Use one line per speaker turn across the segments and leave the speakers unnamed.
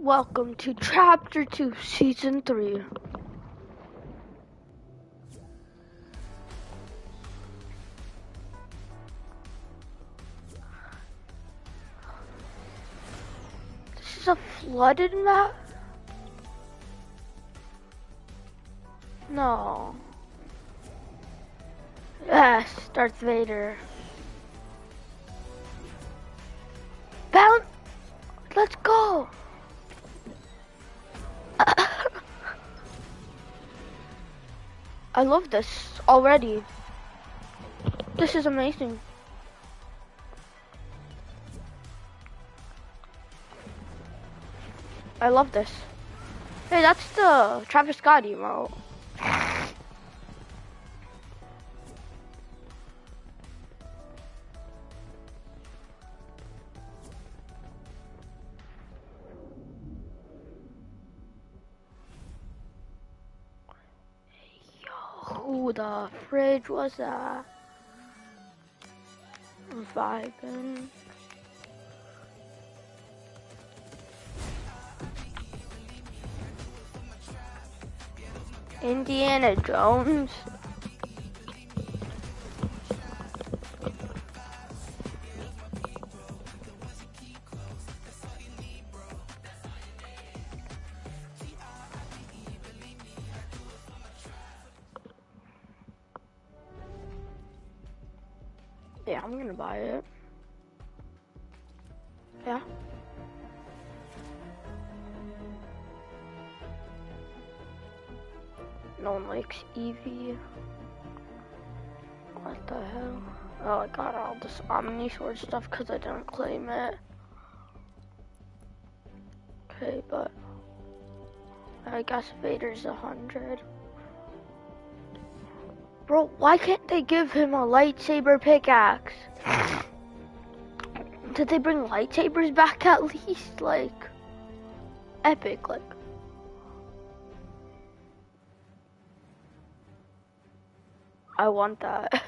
Welcome to Chapter 2, Season 3. This is a flooded map? No. Yes, Darth Vader. Bound. Let's go. I love this already. This is amazing. I love this. Hey, that's the Travis Scott emote. Fridge was that? Vibing. Indiana Jones. Yeah, I'm gonna buy it. Yeah. No one likes Eevee. What the hell? Oh, I got all this Omni Sword stuff because I didn't claim it. Okay, but I guess Vader's a hundred. Bro, why can't they give him a lightsaber pickaxe? Did they bring lightsabers back at least? Like, epic, like. I want that.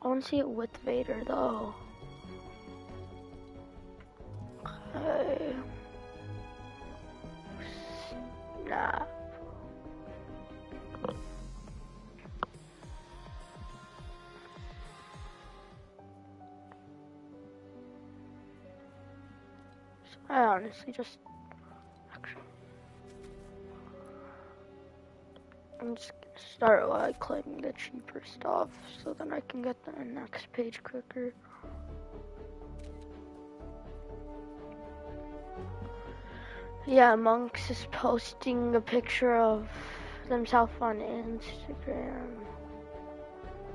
I want to see it with Vader though. Okay. Nah. Honestly just actually I'm just gonna start like claiming the cheaper stuff so then I can get the next page quicker. Yeah, Monks is posting a picture of themselves on Instagram.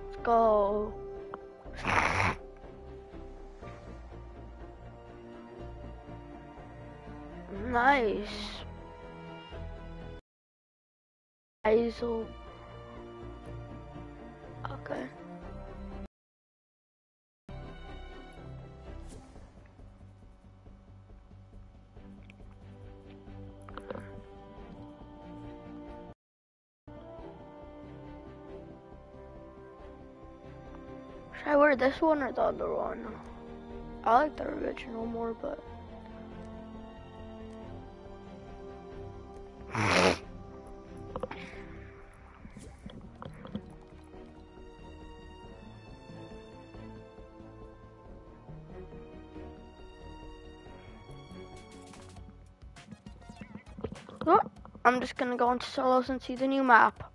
Let's go. Nice. Hazel. Okay. Should I wear this one or the other one? I like the original more, but. Just gonna go into solos and see the new map.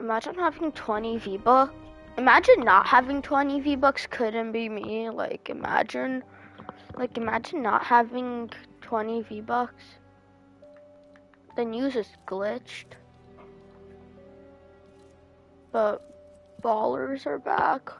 Imagine having 20 V-Bucks. Imagine not having 20 V-Bucks couldn't be me. Like, imagine. Like, imagine not having 20 V-Bucks. The news is glitched. But ballers are back.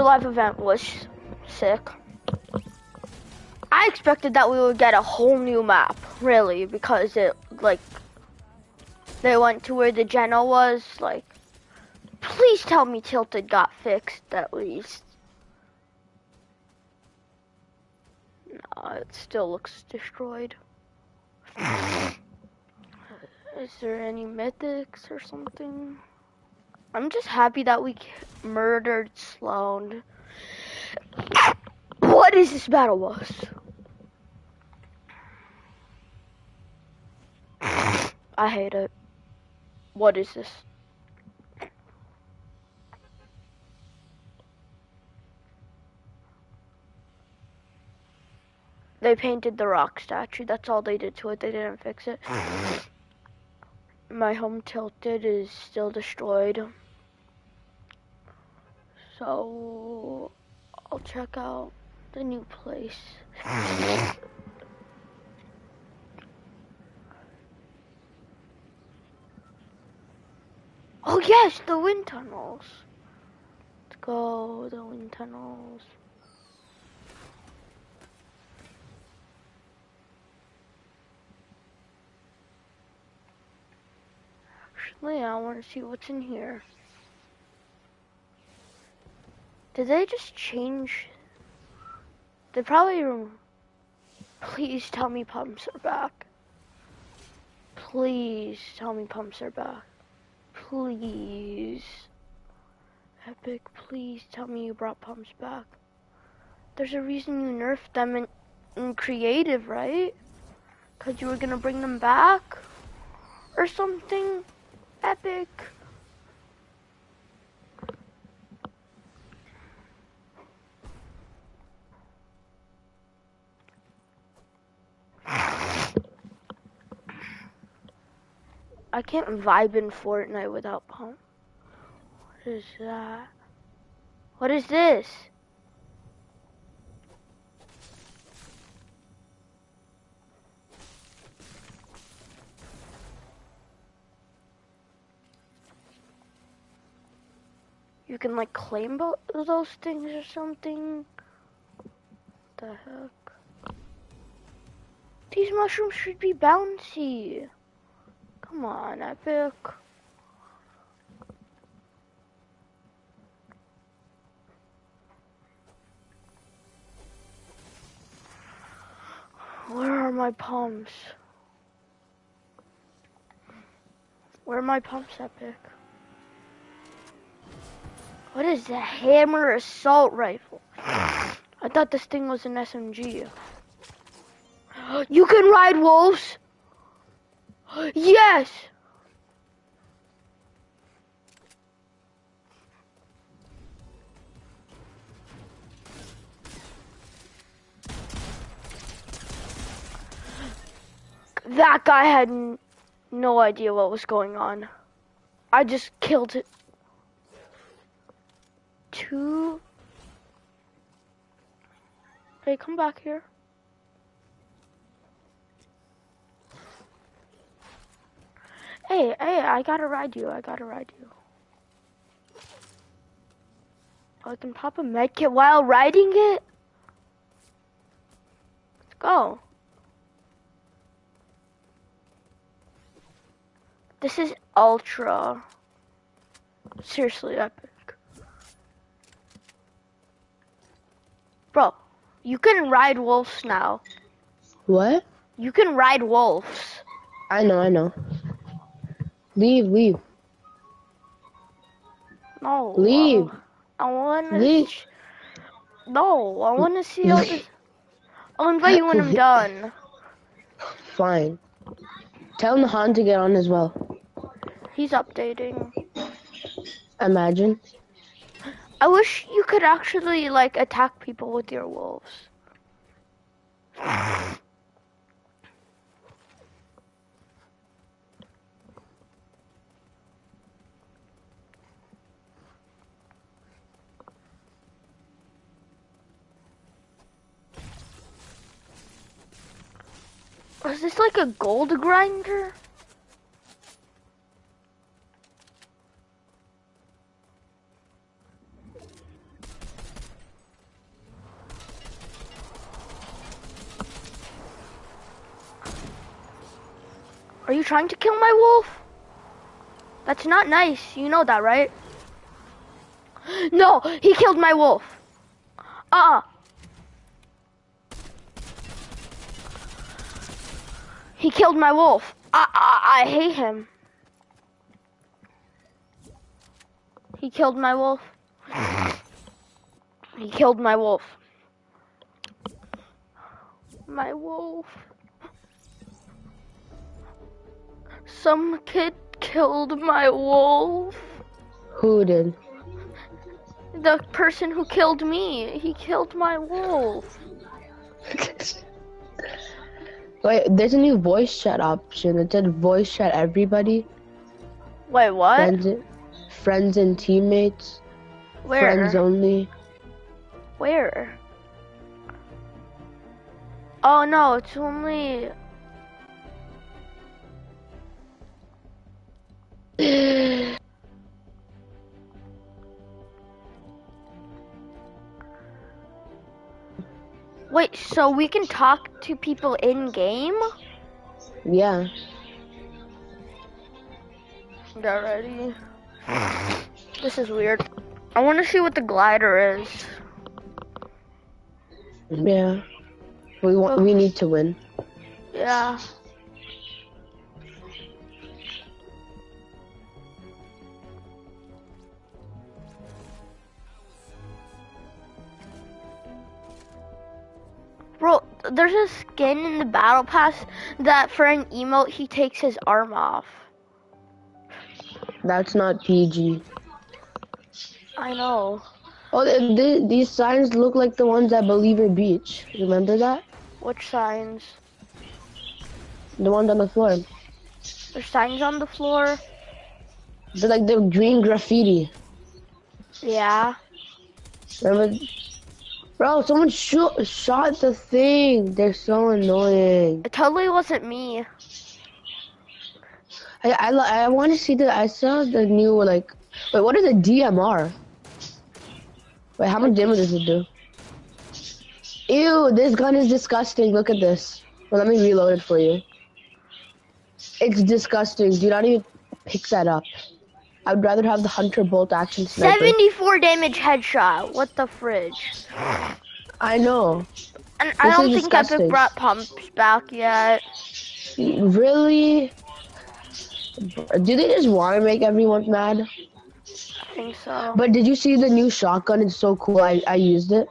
The live event was sick. I expected that we would get a whole new map, really, because it like they went to where the Jenna was. Like, please Please tell me Tilted got fixed at least. No, it still looks destroyed. Is there any mythics or something? I'm just happy that we murdered Slone. What is this battle bus? I hate it. What is this? They painted the rock statue. That's all they did to it. They didn't fix it. My home tilted is still destroyed. So I'll check out the new place. Oh yes, the wind tunnels. Let's go, the wind tunnels. Actually, I want to see what's in here. Did they just change? They probably. Please tell me pumps are back. Please tell me pumps are back. Please. Epic, please tell me you brought pumps back. There's a reason you nerfed them in, in creative, right? Because you were going to bring them back? Or something? Epic. I can't vibe in Fortnite without pump. What is that? What is this? You can like claim those things or something. What the heck? These mushrooms should be bouncy. Come on, Epic. Where are my pumps? Where are my pumps, Epic? What is a hammer assault rifle? I thought this thing was an SMG. You can ride wolves? Yes! That guy had no idea what was going on. I just killed it. Two. Hey, come back here. Hey, hey, I gotta ride you. I gotta ride you. I can pop a medkit while riding it? Let's go. This is ultra. Seriously epic. Bro, you can ride wolves now.
What?
You can ride wolves.
I know, I know. Leave, leave.
No.
Leave.
I want to.
Leave.
No, I want to see all this. I'll invite you when I'm done.
Fine. Tell Nahan to get on as well.
He's updating.
Imagine.
I wish you could actually like attack people with your wolves. Is this like a gold grinder? Are you trying to kill my wolf? That's not nice. You know that, right? No, he killed my wolf. Uh-uh. He killed my wolf. I, I, I hate him. He killed my wolf. He killed my wolf. My wolf. Some kid killed my wolf.
Who did?
The person who killed me, he killed my wolf.
Wait, there's a new voice chat option. It said voice chat everybody.
Wait, what?
Friends, friends and teammates.
Where?
Friends only.
Where? Oh no, it's only. Wait, so we can talk to people in game?
Yeah.
Get ready. This is weird. I want to see what the glider is.
Yeah. We want. We need to win.
Yeah. Bro, there's a skin in the battle pass that for an emote he takes his arm off.
That's not PG.
I know.
Oh, th th these signs look like the ones at Believer Beach. Remember that?
Which signs?
The ones on the floor.
There's signs on the floor.
They're like the green graffiti.
Yeah.
Remember? Bro, someone shot shot the thing. They're so annoying.
It totally wasn't me.
I I, I want to see the. I saw the new like. Wait, what is a DMR? Wait, how much damage does it do? Ew, this gun is disgusting. Look at this. Well, let me reload it for you. It's disgusting. Do not even pick that up. I would rather have the Hunter bolt action sniper.
74 damage headshot. What the fridge?
I know.
And I don't think Epic
disgusting.
brought pumps back yet.
Really? Do they just want to make everyone mad?
I think so.
But did you see the new shotgun? It's so cool. I, I used it.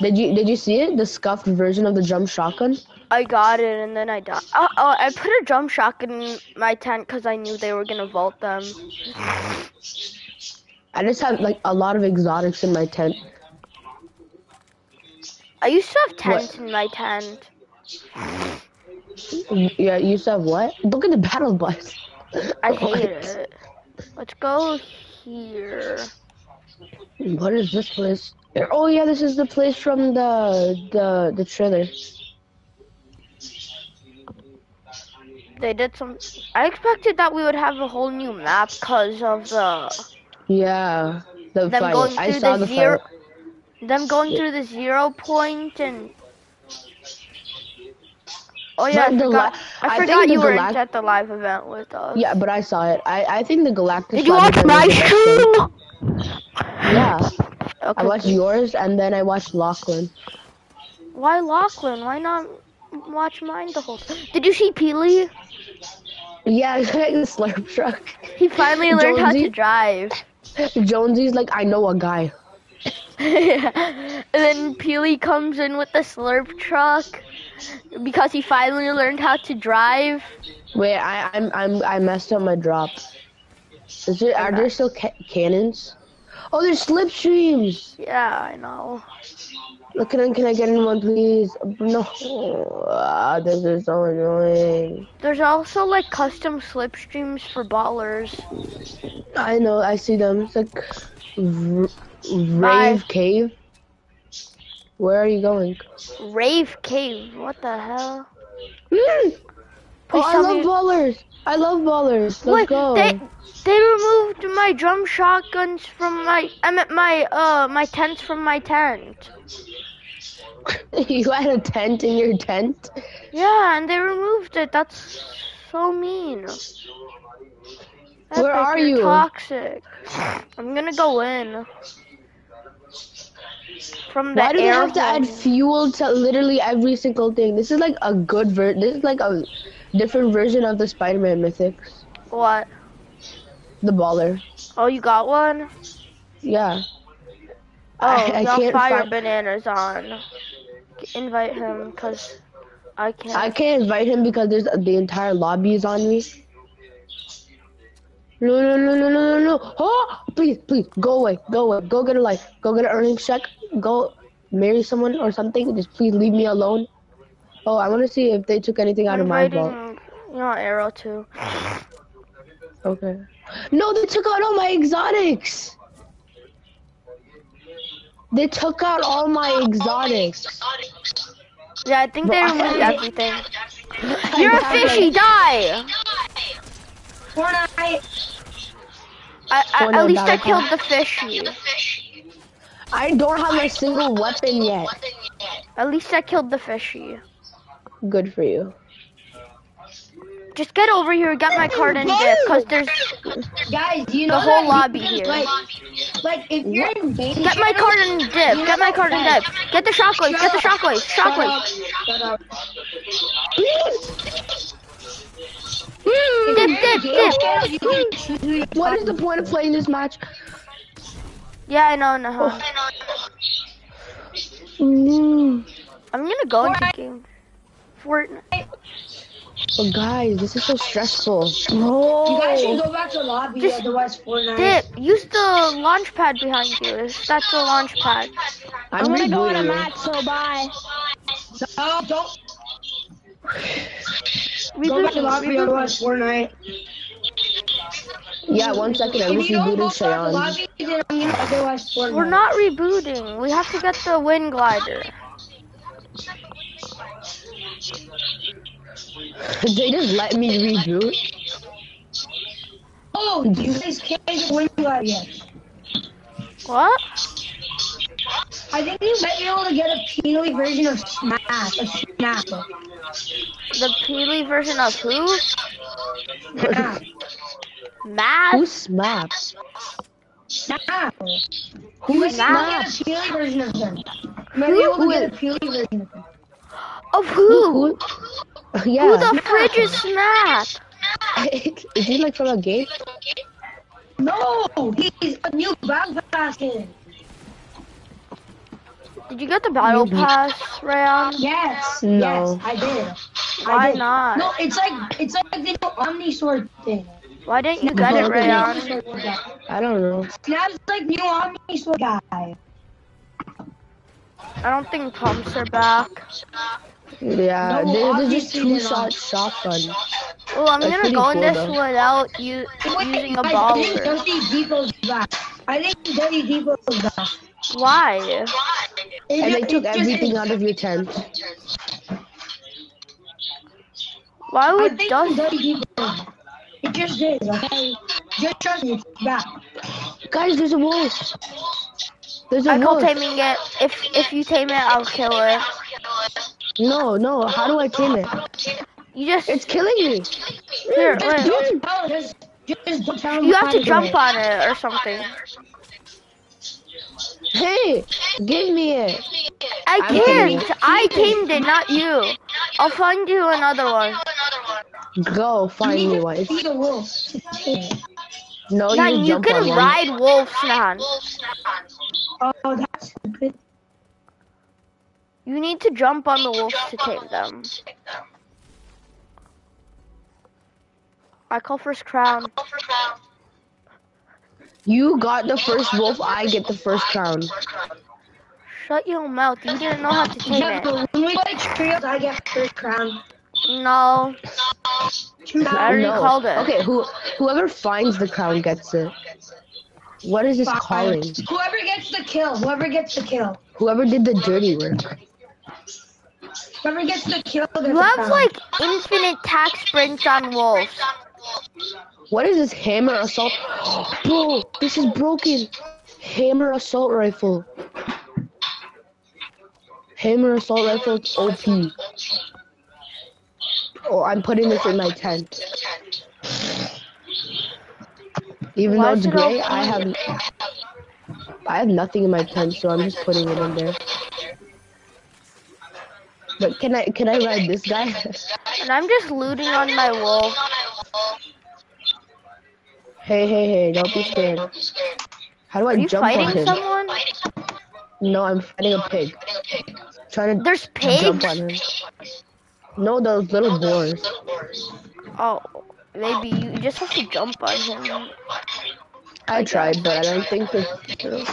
Did you did you see it? The scuffed version of the jump shotgun?
I got it and then I died. Oh, oh I put a drum shotgun in my tent because I knew they were gonna vault them.
I just have like a lot of exotics in my tent.
I used to have
What?
tents in my tent.
Yeah, you used to have what? Look at the battle bus.
I hate it. Let's go here.
What is this place? Oh yeah, this is the place from the the the trailer.
They did some. I expected that we would have a whole new map because of the
Yeah, the
them
fight.
going
I
through
saw
the
the
zero,
fight.
them going through the zero point and. Oh yeah, I
But the
forgot, I
I
forgot
think
you weren't at the live event with us.
Yeah, but I saw it. I I think the Galactus.
Did you watch my stream?
Yeah,
Okay.
I watched yours and then I watched Lachlan.
Why Lachlan? Why not watch mine the whole time? Did you see Peely?
Yeah, the slurp truck.
He finally learned how to drive.
Jonesy's like, I know a guy.
and then Peely comes in with the slurp truck because he finally learned how to drive.
Wait, I I'm I'm I messed up my drop. Is there are there still ca- cannons? Oh, there's slipstreams.
Yeah, I know.
Look at. Can I get in one, please? No. Ah, this is so annoying.
There's also like custom slipstreams for ballers.
I know. I see them. It's like r-
Bye.
rave cave. Where are you going?
Rave Cave. What the hell?
Mm. Oh, I love ballers. I love ballers. Let's go.
they they removed my drum shotguns from my I meant my uh my tents from my tent.
you had a tent in your tent.
Yeah, and they removed it. That's so mean.
Where
Epic,
are
you're? Toxic. I'm gonna go in. From the
Why do they
air
have to add fuel to literally every single thing? This is like a good ver. This is like a different version of the Spider-Man mythics.
What?
The baller.
Oh, you got one?
Yeah.
Oh,
I- I
y'all
can't
fire
find-
bananas on. Invite him, cause I can't.
I can't invite him because there's the entire lobby is on me. No, no, no, no, no, no, no. Oh, please, please, go away, go away, go get a life, go get an earnings check, go marry someone or something. Just please leave me alone. Oh, I want to see if they took anything out of my vault.
know, arrow too.
Okay. No, they took out all my exotics. They took out all my exotics.
Yeah, I think they removed everything. You're a fishy. Die.
Fortnite.
I, I, at least I killed the fishy.
I don't have a single weapon yet.
At least I killed the fishy.
Good for you.
Just get over here, get my card and dip, cause there's
Guys, you know
The whole lobby here.
Like, like if you're in baby
get my card and dip, get my card and dip. Get the shockwaves, get the shockwaves, shockwaves. Dip, dip, dip.
What is the point of playing this match?
Yeah, I know, no.
Mm.
I'm gonna go into game. Fortnite.
But guys, this is so stressful.
You guys should
No.
go back to lobby,
Just
otherwise Fortnite.
Dip, use the launch pad behind you. That's the launch pad.
I'm, oh
I'm gonna go on a match, so bye.
No, don't go
Reboot
back to
me,
lobby,
reboot me.
otherwise Fortnite.
Yeah, one second. I'm just rebooting
go
Cheyenne.
lobby, then I'm gonna otherwise Fortnite.
We're not rebooting. We have to get the wind glider.
They just let me reboot.
Oh, you guys can't get win glide yet.
What?
I think you might be able to get a Peely version of Smash. A Snap.
The Peely version of who?
Snap.
Math?
Who snaps?
Snap.
Who
You might be able to
snaps?
get a Peely version of them. You might be able to get a Peely version of them.
Of who?
Who?
Who
Yeah.
the fridge is Snap?
is he like from a game?
No, he's a new battle pass kid.
Did you get the battle
Maybe.
pass, Rayon?
Yes.
No.
Yes, I did.
Why
I did.
not?
No, it's like it's like the new Omni Sword thing.
Why didn't you get it, Rayon?
I don't know.
Snap's like new Omni Sword guy.
I don't think pumps are back.
Yeah,
No,
there- there's just two
they're
shot shotgun.
Oh, I'm
That's
gonna go in
cool,
this
though.
without you
Wait,
using a
guys, I think
baller.
Dusty Depot's back. I think Dusty Depot's back.
Why?
It
And they
just-
took
it
everything
is.
out of your tent.
Why
I
would
think
Dust?
Dusty Depot. It just is, okay? Just trust me, it's back.
Guys, there's a wolf. There's a
I call
wolf.
taming it. If if you tame it, I'll kill it.
No, no. How do I tame it?
You just
It's killing me.
here.
Just
Wait.
don't tell, just, just don't tell
You have to jump
it.
on it or something.
Hey, give me it.
I
I'm
can't. I tamed it, not you. I'll find you another one.
Go find me one.
to
It's-
feed a wolf.
No,
Yeah,
you,
you can ride wolves, man.
Oh, that's stupid.
You need to jump on the wolves to tame them. I call first crown.
You got the first wolf. I get the first crown.
Shut your mouth. You didn't know how to tame
Yeah,
it.
when we play trios, I get first crown.
No.
Two
I already
no.
called it.
Okay, who whoever finds the crown gets it. What is this calling?
Whoever gets the kill, whoever gets the kill.
Whoever did the dirty work.
Whoever gets the kill gets
You have like infinite tax sprints on wolves.
What is this hammer assault? Bro, this is broken. Hammer assault rifle. Hammer assault rifle OP. Oh, I'm putting this in my tent. Even
Why
though it's
is it
gray, I have I have nothing in my tent, so I'm just putting it in there. But can I can I ride this guy?
And I'm just looting on my wolf.
hey hey hey! Don't be scared. How do I
Are you
jump on
fighting
him?
someone?
No, I'm fighting a pig. Trying to
There's
jump
pigs?
on him. No, those little boars.
Oh, maybe you just have to jump on him.
I tried, but I don't think it's true.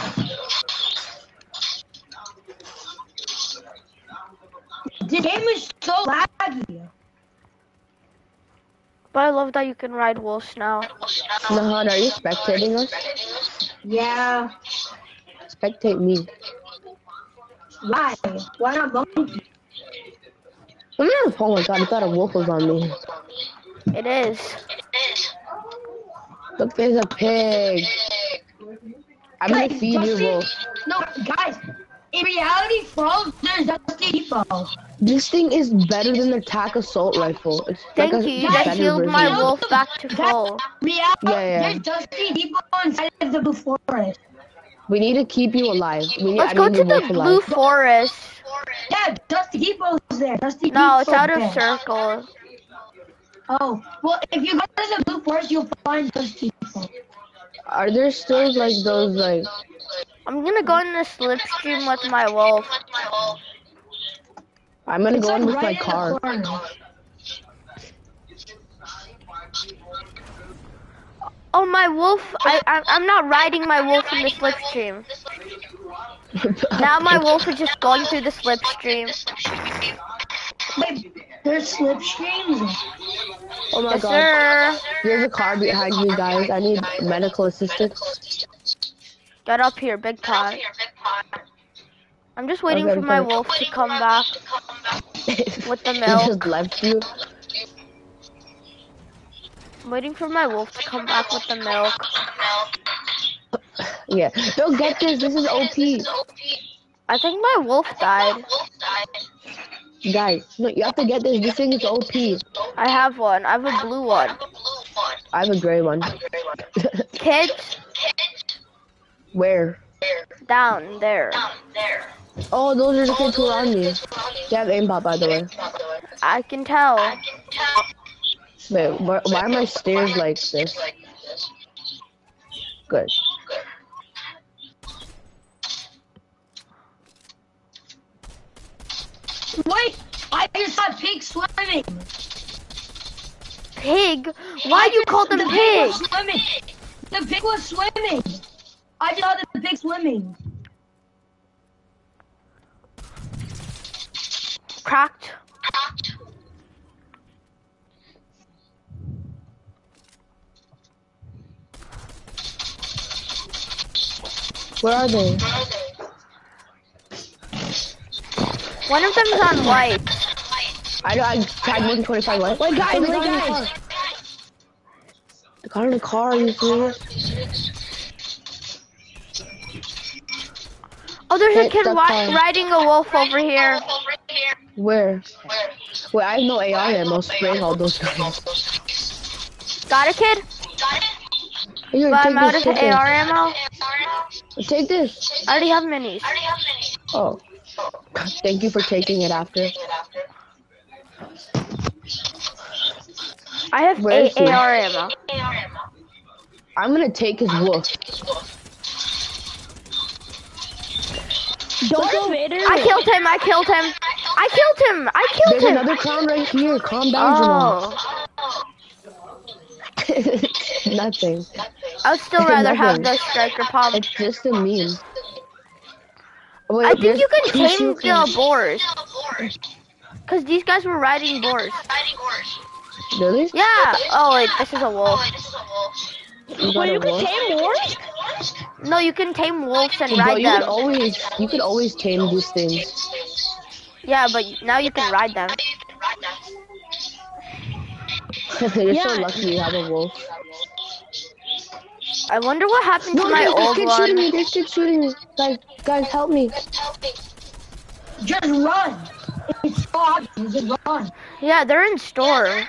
The game is so laggy.
But I love that you can ride wolves now.
Nahan, are you spectating us?
Yeah.
Spectate me.
Why? Why not oh monkey?
Oh my god, I thought a wolf was on me.
It is.
Look, there's a pig. I'm gonna
Guys,
feed you,
Dusty-
wolf.
No, guys. In reality, Falls, there's Dusty Depot.
This thing is better than the TAC assault rifle. It's
Thank
like a
you. You just healed
version
my wolf back to full.
Reality,
Yeah, yeah.
there's Dusty Depot inside of the blue forest.
We need to keep you alive. We need,
Let's
I
go to the blue
alive.
forest.
Yeah, Dusty Depot's there. Dusty
No, it's out of
there.
circle.
Oh, well, if you go to the blue forest, you'll find Dusty Depot.
Are there still like those like?
I'm gonna go in the slipstream with my wolf.
I'm gonna
It's
go
like
in with
right
my
in the
car.
Oh, my wolf! I, I I'm not riding my wolf in the slipstream. Now my wolf is just going through the slipstream.
Wait, there's slipstreams?
Oh my
Yes,
god.
sir.
There's a car behind you guys. I need medical assistance.
Get up here, big pot. I'm just waiting
Okay,
for my wolf to come back with the
He
milk.
just left you.
I'm waiting for my wolf to come back with the milk.
Yeah. Don't get this. This is OP.
I think my wolf died.
Guys, no, you have to get this. This thing is OP.
I have one. I have a blue one.
I have a gray one.
Kids,
Where?
Down there. down there.
Oh, those are the oh, kids who are on me. They have aimbot, by the way.
I can tell.
Wait, why, why are my stairs like this? Good.
Wait, I just saw pig swimming.
Pig? Why do you call them
the
pig?
was swimming. The pig was swimming. I just saw the pig swimming.
Cracked.
Where are they?
One of them is on white.
I know, I tried more than 25 life. Wait, guys,
Wait, guys.
The car in the car, you?
Oh, there's a kid
the
wi-
car.
riding a wolf over here.
Where? Where? Wait, I have no AR ammo spraying all those guys.
Got a kid?
Here,
But
take
I'm out of
take
AR ammo.
Take this.
I already have minis.
Oh. Thank you for taking it after.
I have
Where is
eight? AR ammo.
I'm gonna take his wolf.
Don't Darth Vader.
I killed him. I killed him. I killed him. I killed
There's
him.
There's another clown right here. Calm down,
Oh,
Jamal. Nothing.
I would still rather have the striker pump.
It's just a meme. Wait,
I think you can tame the
cams.
boars. Cause these guys were riding boars.
Really?
Yeah. Oh wait, this is a wolf.
You got a wolf?
tame wolves?
No, you can tame wolves and
Bro,
ride
you could always, you could always tame these things.
Yeah, but now you can ride them.
You're
Yeah.
so lucky you have a wolf.
I wonder what happened to
No,
my
there's this
old
kid shooting me.
one.
This kid shooting me. Guys, guys, help me.
Just run. It's so. Just run.
Yeah, they're in store.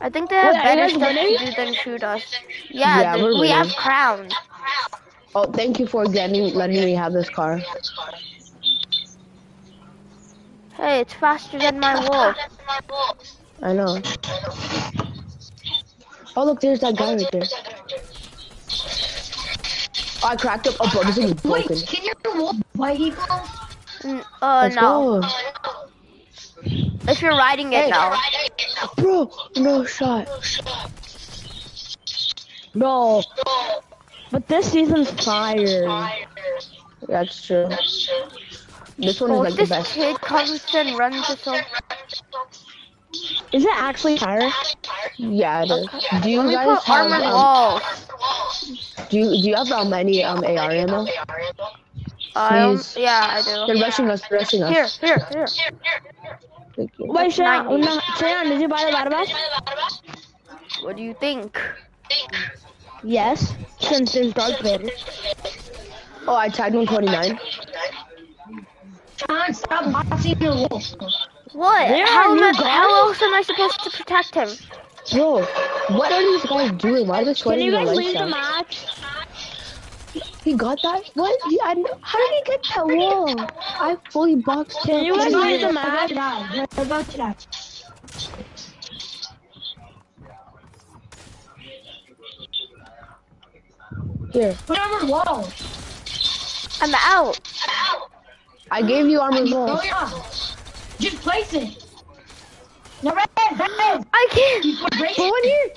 I think they have
Wait,
better
guys
stuff to do than shoot us. Yeah,
Yeah, we're
we have
winning.
crowns.
Oh, thank you for letting letting me have this car.
Hey, it's faster than my wolf.
I know. Oh look, there's that guy right there. Oh, I cracked up. Oh, bro, this thing is
Wait, can your wolf bite people?
N- uh,
Let's
no.
go.
If you're riding it,
Hey.
no.
Bro, no shot.
Bro. But this season's fire.
That's true. This one
Oh,
is like the
this
best.
kid comes and runs us.
Is it actually fire?
Yeah, it is. Do you
Let
guys
put
have
armored
um,
walls.
do you do you have um any um AR ammo?
Um, yeah, I do.
They're
do.
rushing us, they're rushing us.
Here, here, here.
Thank you.
Wait, Shayan, no, Shayan, did you buy the battle?
What do you think?
Yes. Since there's Darth Vader.
Oh, I tagged 129.
John, stop watching your wolf.
What?
There
How,
are
am
new
I,
guys?
how else am I supposed to protect him?
Bro, what are these guys doing? Why are they
Can
sweating
you guys leave the match?
He got that? What? He, I, how did he get that wall? I fully boxed him.
Can you guys leave the
We're about
match?
to die. We're about to die.
Here,
Put armored walls.
I'm out.
I gave you armor
No,
walls.
you're. Just place it. No, red, red.
I can't.
Put one here.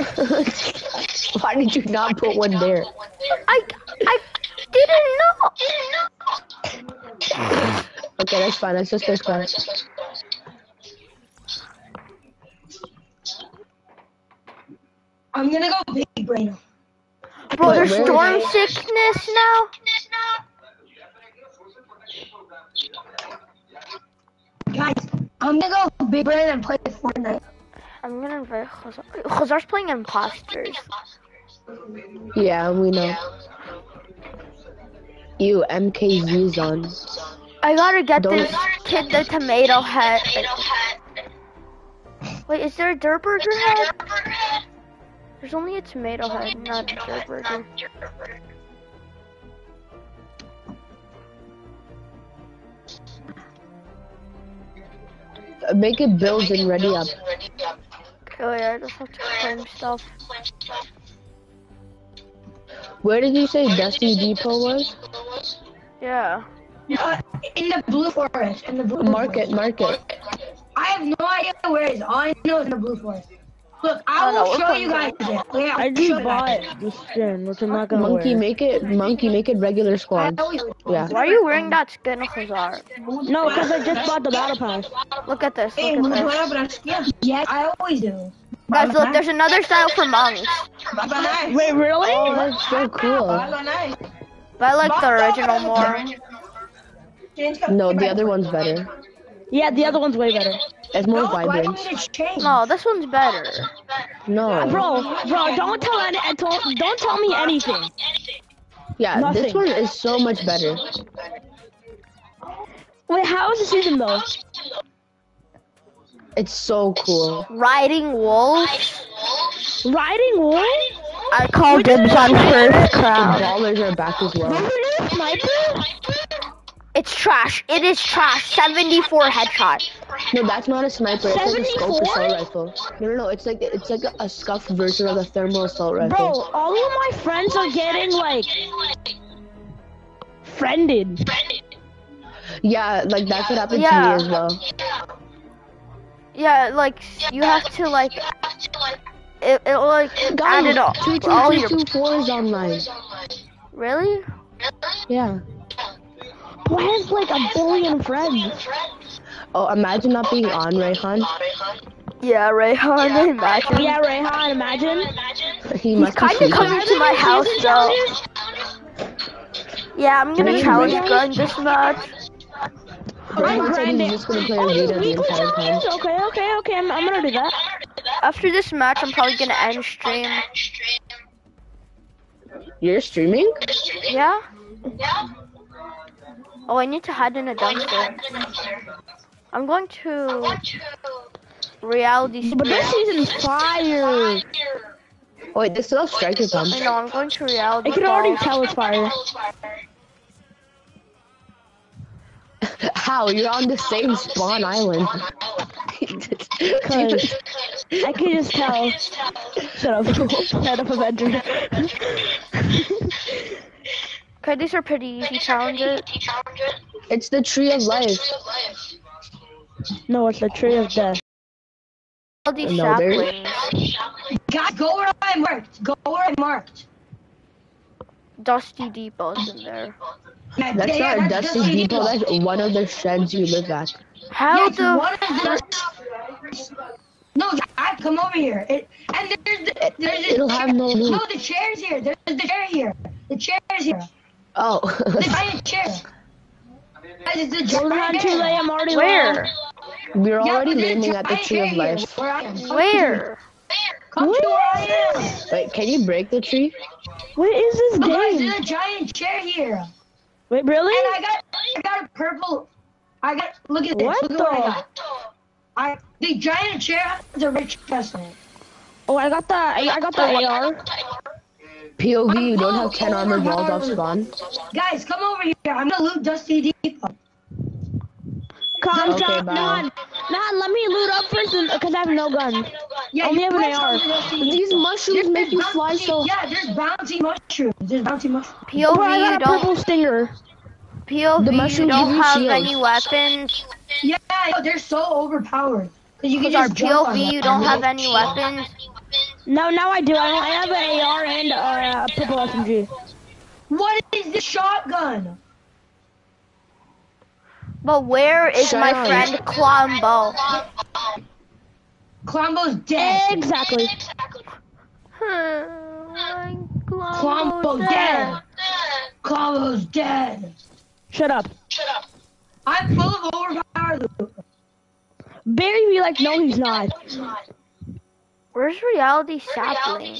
Why did you not put one there?
I, I didn't know.
Okay, that's fine. That's just this class.
I'm gonna go big brain.
Bro,
Wait,
there's storm sickness now.
Guys, I'm gonna go big brain and play Fortnite.
I'm gonna invite Jose. Jose's playing imposters.
Yeah, we know. You MKZ's on.
I gotta get
Don't-
this kid the tomato head. Wait, is there a Durrr Burger head? There's only a tomato head, not a Durrr Burger.
Make it build and ready up.
Oh yeah, I just have to claim stuff.
Where did you say Dusty Depot was?
Yeah.
Uh, in the blue forest. In the blue
Market,
forest.
market.
I have no idea where it is. All I know is in the blue forest. Look, I
Oh, no,
will
we're
show you guys
that.
Yeah,
I just
you guys.
bought the skin, which I'm not gonna
Monkey,
wear.
make it. Monkey, make it regular
I
squad. Yeah.
Why are you wearing that skin, Jose?
No, because I just bought the battle pass.
Look at this. Look
what
at this.
yeah. Yes, I always do.
Guys, look, there's another style for monks.
Wait, really?
Oh, that's so cool.
But I like the original more.
No, the other one's better.
Yeah, the other one's way better.
It's more
No,
vibrant.
don't we just change?
No, this one's better.
No.
Bro, bro, don't tell any, uh, don't, don't tell me anything.
Yeah, this one is so much better.
Wait, how is the season though?
It's so cool.
Riding wolves.
Riding wolf?
I call dibs on first
The
crowd.
ballers are back as well.
Remember this sniper?
It's trash. It is trash. 74 headshot.
No, that's not a sniper. It's like a scope assault rifle. No, no, no. It's like it's like a, a scuffed version of the thermal assault rifle.
Bro, all of my friends are getting like friended.
Yeah, like that's what happened
Yeah.
to me as well.
Yeah, like you have to like it, it like add
Guys,
it all.
two two
all
two
your
two four is online.
really?
Yeah.
Who has like a billion friends?
Oh, imagine not being on, Rayhan.
Yeah, Rayhan. Imagine.
Yeah, Rayhan, imagine.
He
He's
must be
kind of coming to my house though. Yeah, I'm gonna challenge
Really?
grind this match.
Rayhan said
grinding.
just gonna play
Oh,
Arena
weekly
entire
challenges? Okay, okay, okay. I'm, I'm gonna do that.
After this match, I'm probably gonna end stream.
You're streaming?
Yeah. Yeah. Oh, I need to hide in a dumpster. I'm going to. reality
But this
sprint.
season's fire.
Wait, this still have striker pump.
I know, I'm going to reality
I can already tell it's fire.
How? You're on the same spawn island.
Cause I can just tell. Shut up. Shut up, Avenger.
Okay, these are pretty easy challenges.
it's the tree of life.
no, it's the tree of death.
All these
No,
saplings.
Guys, go where I marked. Go where I marked.
Dusty Depot's in there.
That's not a
that's
dusty
just
depot.
Depot.
That's one of the sheds you live at.
How
Yes,
the
one of the. No, I come over here. It, and there's the, there's the
It'll have no loot.
No, the chair's here. There's the chair here. The chair's here.
Oh.
The giant chair. Guys, it's the
Hold on
giant
too late. I'm already
where?
We're already
but there's
landing at the tree of life.
Where Come to-
Where?
To where I am.
Wait, can you break the tree?
What is this
Look, guys,
game?
there's a giant chair here.
Wait, really?
And I got, I got a purple. I got. Look at this.
What
look at what I got. I the giant chair has a rich chest in it.
Oh, I got the I, I got the AR.
POV, you don't have 10 armored walls off spawn.
Guys, come over here. I'm gonna loot Dusty Depot.
Calm
Okay,
down.
bye.
Nah, nah, let me loot up first because I have no gun.
Yeah,
Only have an
guys
AR.
come to Dusty
These mushrooms
There's
make you
bouncy-
fly so.
Yeah, there's bouncy mushrooms. There's bouncy mushrooms.
Oh, I
POV,
got
you
a
don't.
purple stinger.
POV,
The
you don't have
shield.
any weapons.
Yeah, they're so overpowered. 'Cause you can
Because our
just jump on
POV, you don't have any weapons.
No, now I do. I, I have an AR and uh, a purple SMG.
What is the shotgun?
But where is
Shut
my
up.
friend Klombo?
Klombo's dead.
Exactly.
Klombo dead. Klombo's dead.
Shut up. Shut up.
I'm full of overpowered.
Barry be like, no, he's not.
Where's reality sapling?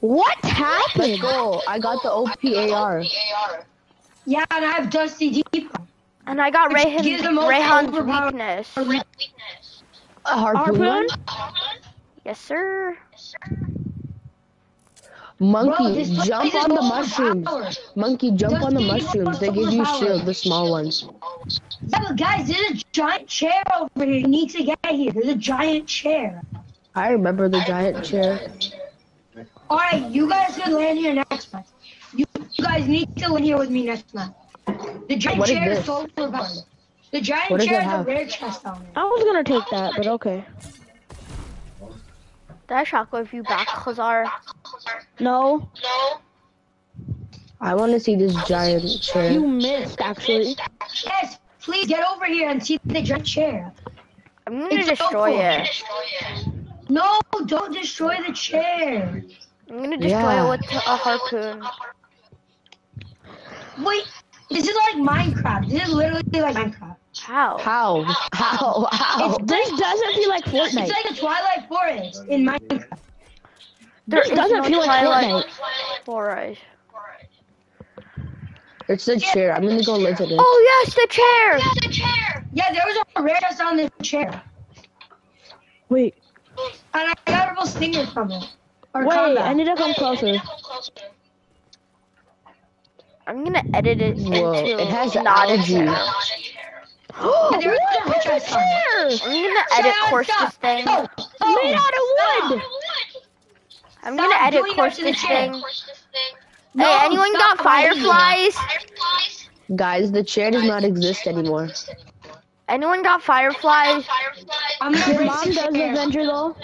What happened?
go. Oh, I got the OPAR.
Yeah, and I have Dusty Deep.
And I got
Which
Rayhan,
gives the most
Rayhan's
overpowered-
weakness.
A harpoon.
Harpoon?
Yes, sir.
Monkey,
Bro,
jump on the
overpowered.
mushrooms. Monkey, jump on the mushrooms. They give you shield, the small ones.
Yeah, but guys, there's a giant chair over here. You need to get here. There's a giant chair.
I remember the giant chair.
All right, you guys can land here next month. You, you guys need to land here with me next month. The giant
What is
chair is
this?
so overpowered. The giant chair
it
has a rare chest on it.
I was gonna take that, but okay.
Did I shockwave you back, Khazar?
No, No.
I want to see this giant chair.
you missed actually.
Yes, please get over here and see the giant chair.
I'm gonna
It's so
destroy
cool.
it.
No, don't destroy the chair.
I'm gonna destroy
Yeah.
it with a harpoon.
Wait, this is like Minecraft. This is literally like Minecraft.
How?
How? How? How?
This doesn't feel like Fortnite.
It's like a Twilight Forest in Minecraft.
There
This doesn't
no
feel like
Twilight
Fortnite.
Forest.
It's the chair. I'm gonna go live in it.
Oh yes, the chair.
Yeah, there was a rare chest on the chair.
Wait,
And I got a purple stinger from it. Or
wait,
combat.
I need to come closer.
I'm gonna edit it
Whoa,
into
it has
not a
algae.
Chair.
Yeah, there was a rare chest on it.
I'm gonna edit
Shut
course
up.
this thing.
Oh, oh,
Made out of wood.
I'm
Stop
gonna edit
doing that
course this thing.
No,
hey, anyone got fireflies?
Guys, the chair does not exist anymore.
Anyone got fireflies?
I'm gonna
Your mom does
chair.
Avenger though.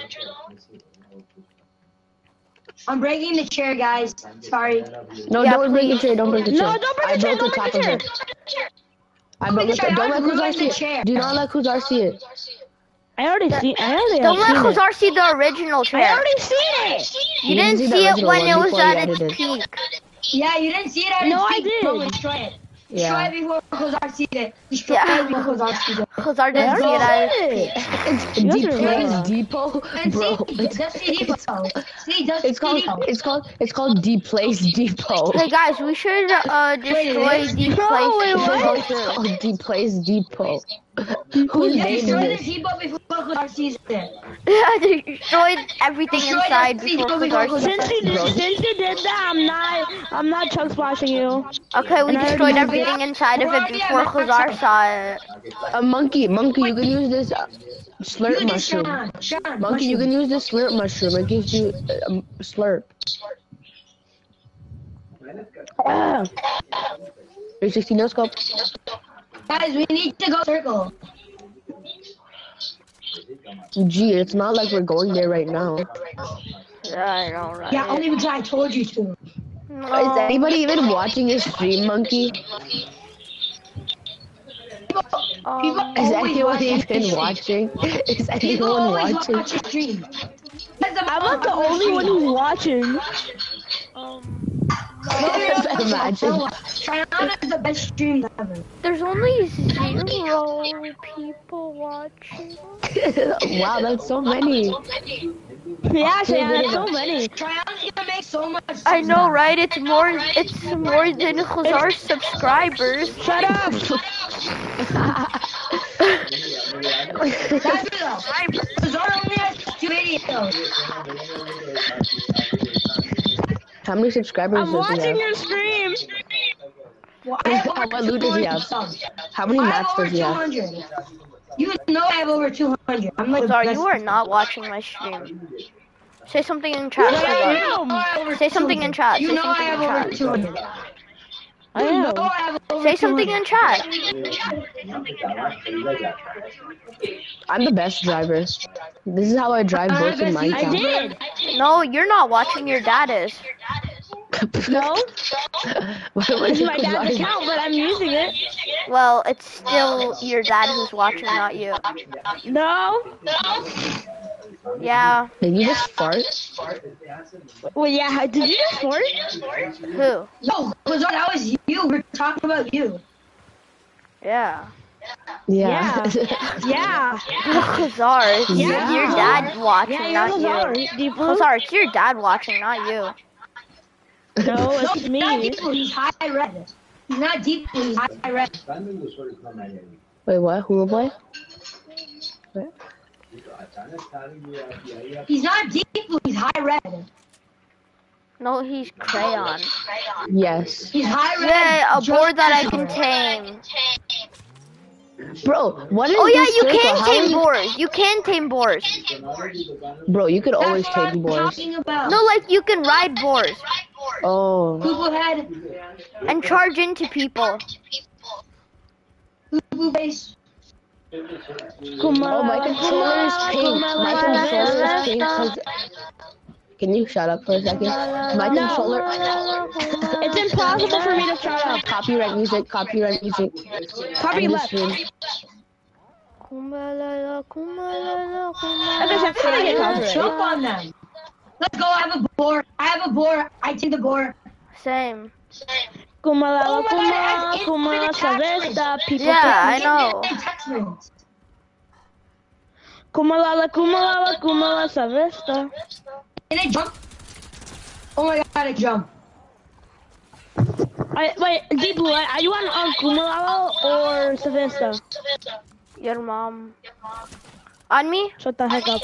I'm breaking the chair, guys. Sorry.
No,
Yeah,
don't break the chair. Don't break the chair.
No, don't break
I
the chair.
broke
Don't break the
top
chair.
Of it. I
Don't
broke
break
the
the
chair.
chair.
Don't let
I'm
Khazar
ruining
see
the chair.
it. Do not let Khazar see it.
I already see. I already
Don't
have
let
seen
see the original chair.
I already seen it.
You
didn't
didn't
see
see it when it was
before you
at its peak.
Yeah, you didn't see it at
No,
its
I did.
Bro, destroy it. Destroy
Yeah.
it before Khazar sees it. Destroy
Yeah.
it before Khazar sees it.
Khazar didn't see it
It's
You guys
Deep
are
Plays
wrong.
Depot, bro. It's,
Depot. See,
it's called it's called it's called Deep Plays Depot.
Hey guys, we should uh destroy
it is?
the
No,
place.
It's called Deep Depot. Who
Yeah,
named
destroy the
this?
depot before Khazar sees it.
Yeah, destroyed everything
Destroy
inside before
seed,
Khazar.
before
sees
Since
it.
you did, since you did that, I'm not I'm not chug splashing you.
Okay, we
And
destroyed everything inside of it before Khazar saw it.
A monkey, monkey. You can use this uh, slurp mushroom.
Sean, Sean,
Monkey, you can use this slurp mushroom. It gives you uh, um, slurp.
Ah.
360 no scope.
Guys, we need to go circle.
Gee, it's not like we're going there right now.
Yeah, I know, right?
Yeah, only because I told you to.
No.
Is anybody even watching your stream, monkey?
People,
Um,
people
Is anyone
watch
even watching? Is anyone watching?
watch your stream. That's the
I'm not the only one who's watching.
um,
No, you're.
Imagine.
Triana is the best stream ever.
there's only zero people watching.
wow, that's so many.
Yeah, Shan, that's so many.
Triana's gonna make so much.
I know, right? It's more. It's more than Khazar's subscribers.
Shut up.
That's it. Zara only has two videos.
How many subscribers
I'm
does he
watching
have?
your stream.
Well, I have
How
over
loot does he have? How many
I
mats
have over
does he have?
You know I have over 200. I'm like the
Khazar,
best.
you are not watching my stream. Say something in chat,
You know
Khazar.
I have over
Say something in chat.
You
Say
know I have over 200.
I am.
know I have over
Say something
200.
in chat.
I'm the best driver. This is how I drive uh, both in
I
Minecraft.
I did.
No, you're not watching. Your dad is.
No,
Why would
it's my dad's account, but I'm using it.
Well, it's still your dad who's watching, not you.
No. No.
Yeah.
Did you just fart?
Well, yeah. Did you just fart?
Who?
No, Khazar, that was you. We're talking about you.
Yeah.
Yeah.
Yeah.
Khazar, it's
Yeah.
your dad watching,
Yeah,
not
you're
you.
Lazar. Deep Blue?
Khazar, it's your dad watching, not you.
No,
No,
it's
he's not
me.
deep blue. He's high red. He's not deep blue. He's high red.
Wait, what? Who will play?
He's not deep blue. He's high red.
No, he's crayon.
Yes.
He's high red.
Yeah, a
just
board that I can tame.
Bro, what is
Oh yeah,
this
you can
How
tame
is-
bores. You can tame boars.
Bro, you could always
That's what
take
I'm
boars.
about.
No, like you can ride boars
Oh.
Poo head,
and charge into people.
poo face.
Oh, my controller is pink. My controller is pink 'cause- Can you shut up for a second? My
No.
controller.
It's impossible for me to shut up.
Copyright music, copyright music.
Copy
End
left.
stream.
Kumalala, kumalala,
Okay, so I'm gonna get copyright.
Jump on them. Let's go. I have a boar. I have a boar. I take the boar.
Same.
Kumalala,
Oh my God, it has
kuma,
infinite
kuma, savesta, people.
Yeah, I
Give
know.
me attachments.
Kumalala, kumalala, kumala, savesta.
Can I jump? Oh my god, I jump.
I, wait, Deep Blue, are you on, on um, Kumalala or Savista?
Your mom. On me?
Shut the heck up.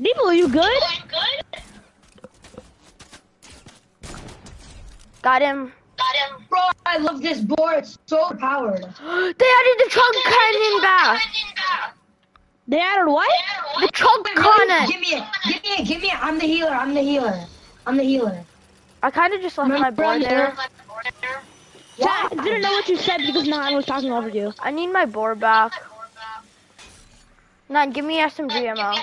Deep Blue, you good?
Got him. Got him.
Bro, I love this boar. It's so powered.
they added the chug cannon back.
They added what?
The chug cannon.
Give me it. Give me it. Give me it. I'm the healer. I'm the healer. I'm the healer.
I kind of just left my
Remember
board
I'm
there.
I didn't know what you said because Nahan was talking over you.
I need my board back. None, give me SMG ammo.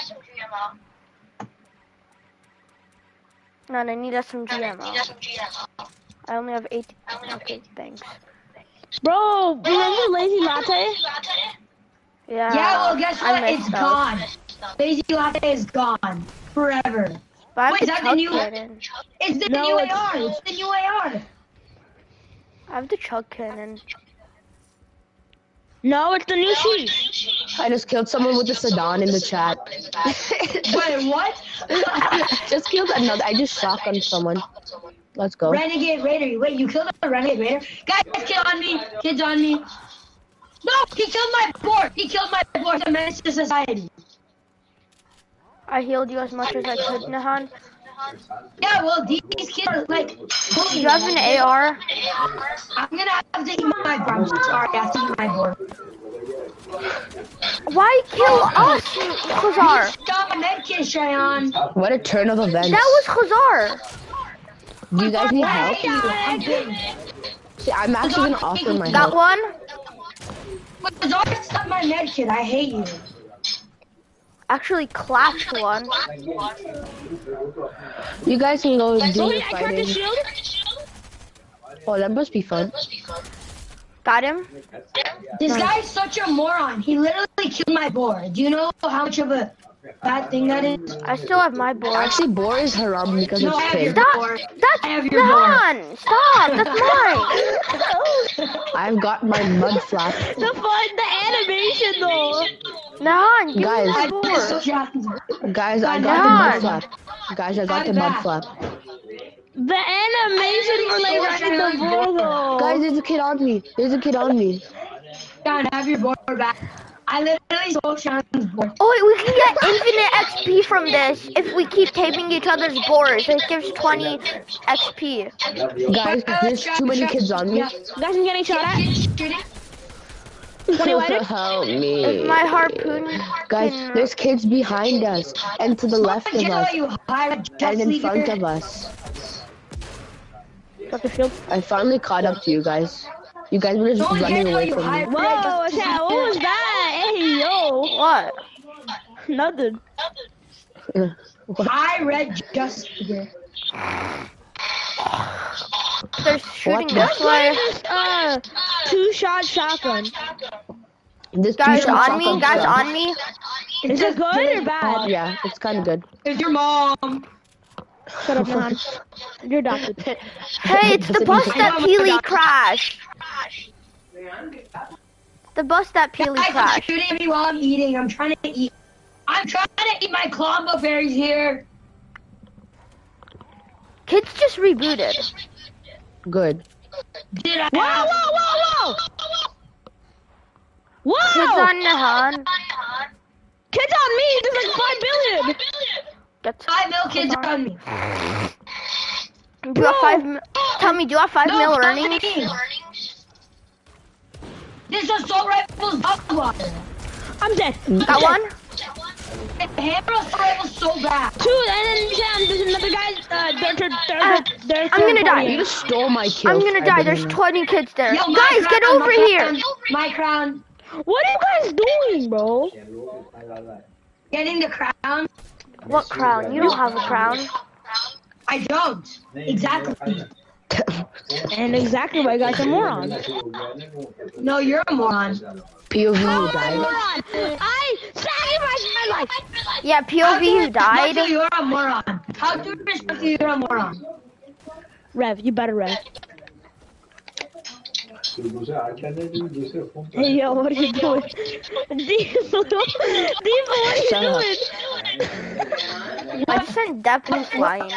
None, I need SMG ammo. I only have eight. Okay, thanks.
Bro, remember Lazy Latte?
Yeah.
Yeah, well, guess what?
missed
It's
those.
gone. Lazy Latte is gone. Forever.
But
Wait,
the
is that the new-
cannon.
It's the
No,
new
it's-
AR. It's the new AR.
I have the chug cannon.
No, it's the new sheep.
I just killed someone with the Sedan in the chat.
Wait, what?
just killed another. I just shotgunned someone. Let's go.
Renegade Raider. Wait, you killed a Renegade Raider? Guys, kid on me. Kids on me. No, he killed my board. He killed my board. A menace to society.
I healed you as much as I could, Nahan.
Yeah, well, these kids are like.
Do you have an AR?
I'm gonna have to eat my board. I'm sorry, I have to eat my board.
Why kill us, Khazar?
Stop my medkit, Cheyenne.
What a turn of events.
That was Khazar.
Do you guys need help?
I'm big.
See, I'm actually gonna offer my
Got
help.
one?
But Zara, stop my medkit. I hate you.
Actually, Clash one.
You guys can go do
Oh,
your
I
fighting.
shield.
Oh, that must be fun.
Got him?
This guy's such a moron. He literally killed my board. Do you know how much of a bad thing that is?
I still have my board.
Actually, boar is haram because
No,
it's
I have
pig.
your
Stop! That's
I have your board.
Stop! That's mine!
I've got my mud flap.
The fun, the animation though.
Nahan, give
Guys.
me my board.
Guys, I got the mud flap. Guys, I got the mud flap.
The animation for like riding the bull though.
Guys, there's a kid on me. There's a kid on me.
Sean, have your board back. I literally stole Sean's board.
Oh wait, we can get infinite XP from this if we keep taping each other's boards. It gives 20 XP.
Guys, there's too many kids on me.
Yeah.
Guys, I'm getting shot at.
Kids shooting.
Help me.
If my harpoon
Guys,
can...
there's kids behind us and to the left of us
you high just
and in front of us.
Got the shield.
I finally caught up to you guys. You guys were just running away from me.
Whoa, what was that? Hey, yo.
What?
Nothing.
I read just here.
They're shooting
the-
this way.
Uh, two-shot shotgun.
This
Guys
two-shot
on me, guys
shot.
on me.
Is it good or bad?
Yeah, it's kind of good.
There's your mom.
Shut up, man. You're adopted.
Hey, it's the bus that Peely crashed. The bus that Peely
Guys, I'm
crashed.
shooting me while I'm eating. I'm trying to eat. I'm trying to eat my combo berries here.
Kids just rebooted.
Good.
Did I?
Whoa, whoa, whoa, whoa!
Kids
Whoa!
on Nahan.
Kids on me! There's like 5 billion!
Get
Five mil kids are on me.
do you have five? mi- Tell me, do you have five mil earnings?
Eating. This assault rifle's dog water.
I'm dead.
i Got one?
The hammer assault rifle's so bad.
Two, and then Sam, there's another guy. Uh, they're, they're, they're,
Uh,
they're
I'm gonna die.
You just stole my kill.
I'm gonna die. There's 20 kids there.
Yo, my
Guys, get over
my
here.
crown, My crown.
What are you guys doing, bro?
Getting the crown.
What crown? You don't have a crown.
I don't. Exactly.
And exactly why I got the moron.
No, you're a moron.
POV
who
died.
I sacrificed my life.
Yeah, POV who died.
You're a moron. How do you respect you? You're a moron.
Rev, you better rev. Hey yo, what are you doing? Deep blue, deep blue, what are you doing?
I sent Depp flying.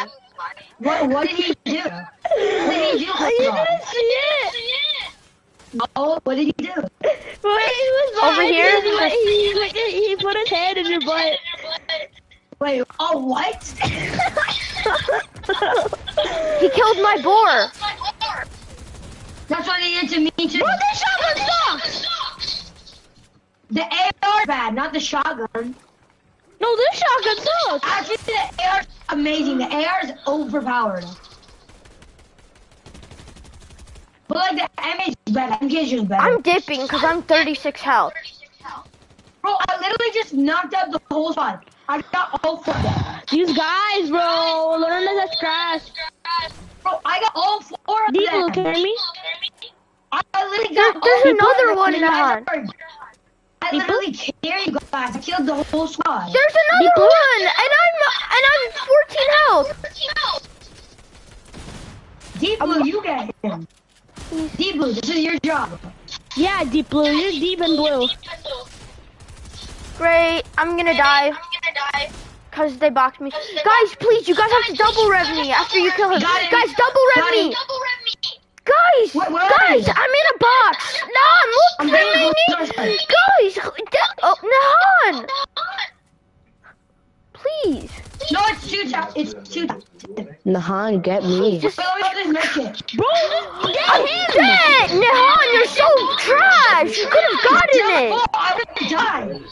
What, what did he do? What did he do?
You didn't see it.
Oh, what did he do?
Wait, he was
Over here?
He, he, he put his head in your butt.
Wait, oh, what?
He killed my boar.
That's why they did to me too.
Bro, this shotgun sucks.
The AR bad, not the shotgun.
No, this shotgun sucks.
Actually, the AR is amazing. The AR is overpowered. But like the MH is better. MK is just better.
I'm dipping because I'm 36 health.
Bro, I literally just knocked out the whole squad. I got all four of.
These guys, bro, learn to just crash.
Bro, I got all four of
Deepo,
them.
carry me.
I literally
There-
got
there's
all
another
four of
one
them.
in
You guys
behind.
are- I literally carried you guys. I killed the whole squad.
There's another one, and I'm and I'm 14 health.
Deepo, you get him. Deep blue, this is your job.
Yeah, deep blue. You're deep and blue.
Great. I'm gonna die. I'm gonna die. Cause they boxed me. Guys, please, you guys have to double rev me after you kill him. Guys, double rev me. Guys, guys, I'm in a box. No,
I'm looking.
Guys, the oh, Nahan. Please.
No, it's shootout. It's shootout.
Nahan, get me.
Just...
Bro, get I'm him.
Dead. Nahan, you're so trash. You could have gotten it.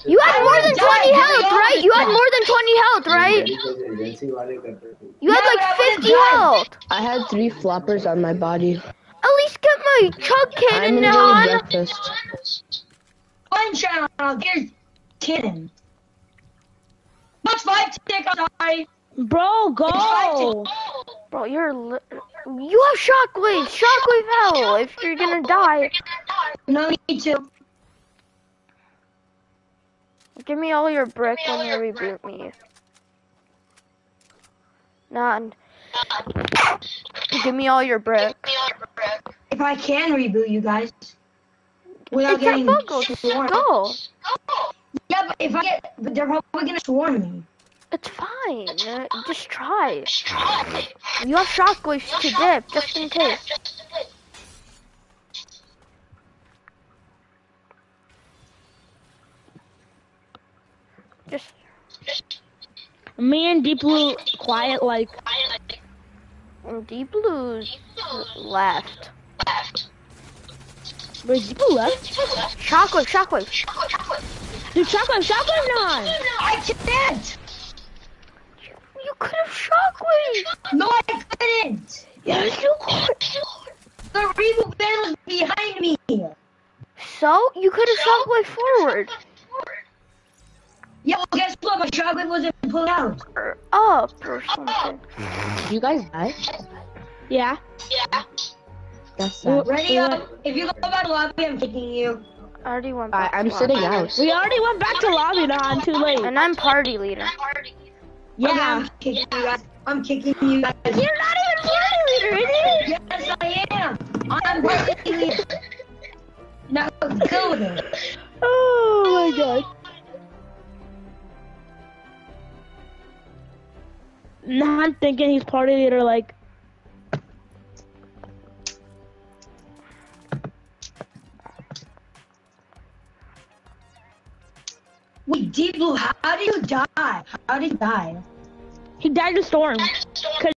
You had more than 20 health, right? You had more than 20 health, right? You had like 50 health.
I had three floppers on my body.
At least get my chug
I'm
cannon,
enjoying
Nahan.
breakfast.
One channel. Here's kidding. What's five tick? I'm sorry.
Bro, go.
Bro, you're li- you have shockwave, shockwave hell. If you're gonna die,
No need to.
give me all your brick when you reboot me. None. Give me all your brick.
If I can reboot you guys. Without
It's
getting
buckle.
Swarmed.
go.
Yeah, but if I get, but they're probably gonna swarm me.
It's fine. Uh, Just try. You have shockwaves to dip, just in case. Just
Me and deep blue quiet like.
Deep blues left.
Wait, deep blue left.
Shockwave, shockwave.
Dude, shotgun, shotgun, not.
I can't.
You could have shockwave.
No, I couldn't.
Yes, you could.
The reboot van was behind me.
So you could have shockwave forward
Yeah, well, guess what? My shotgun wasn't pulled out.
Oh, or up or something.
You guys die?
Yeah. Yeah.
That's sad.
Ready up. If you go back to lobby, I'm kicking you.
I already went back.
I'm
to
sitting
lobby.
out.
We already went back to lobby, Don. Too late.
And I'm party leader.
Yeah.
Yeah.
I'm kicking you guys. I'm kicking you guys.
You're not even party leader, idiot.
Yes, I am. I'm party leader. Now go there.
Oh my god. Now I'm thinking he's party leader like
Wait, Deep Blue, how did you die? How did he die?
he died to storm.